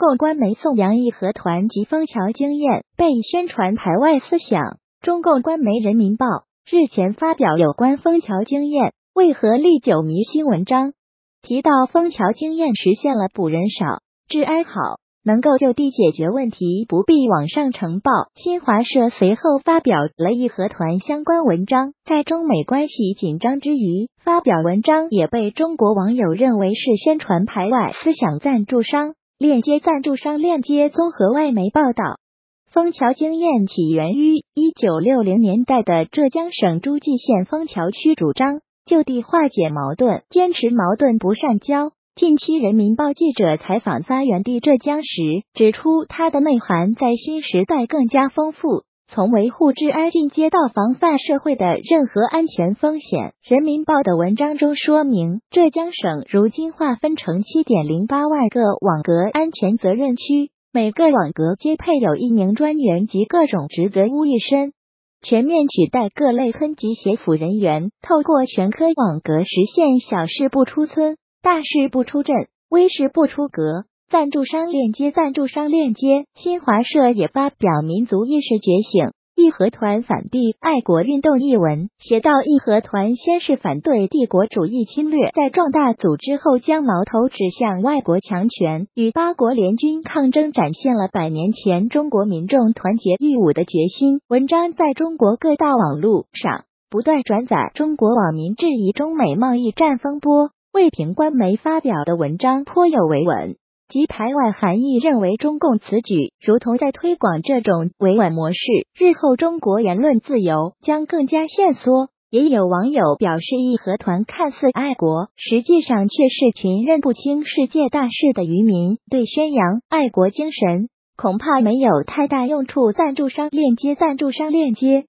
共官媒颂扬义和团及枫桥经验，被宣传排外思想。中共官媒《人民报》日前发表有关枫桥经验为何历久弥新文章，提到枫桥经验实现了捕人少、治安好。能够就地解决问题，不必网上呈报。新华社随后发表了义和团相关文章，在中美关系紧张之余，发表文章也被中国网友认为是宣传排外思想。赞助商链接，赞助商链接。综合外媒报道，枫桥经验起源于一九六零年代的浙江省诸暨县枫桥区，主张就地化解矛盾，坚持矛盾不善交。近期，《人民报》记者采访发源地浙江时，指出它的内涵在新时代更加丰富，从维护治安进阶到防范社会的任何安全风险。《人民报》的文章中说明，浙江省如今划分成七点零八万个网格安全责任区，每个网格皆配有一名专员及各种职责屋一身，全面取代各类村级协辅人员，透过全科网格实现小事不出村。大事不出镇，微事不出格。赞助商链接，赞助商链接。新华社也发表民族意识觉醒，义和团反帝爱国运动一文，写道：义和团先是反对帝国主义侵略，在壮大组织后，将矛头指向外国强权，与八国联军抗争，展现了百年前中国民众团结御侮的决心。文章在中国各大网络上不断转载，中国网民质疑中美贸易战风波。为平官媒发表的文章颇有维稳及排外含义，认为中共此举如同在推广这种维稳模式，日后中国言论自由将更加限缩。也有网友表示，义和团看似爱国，实际上却是群认不清世界大势的渔民，对宣扬爱国精神恐怕没有太大用处。赞助商链接，赞助商链接。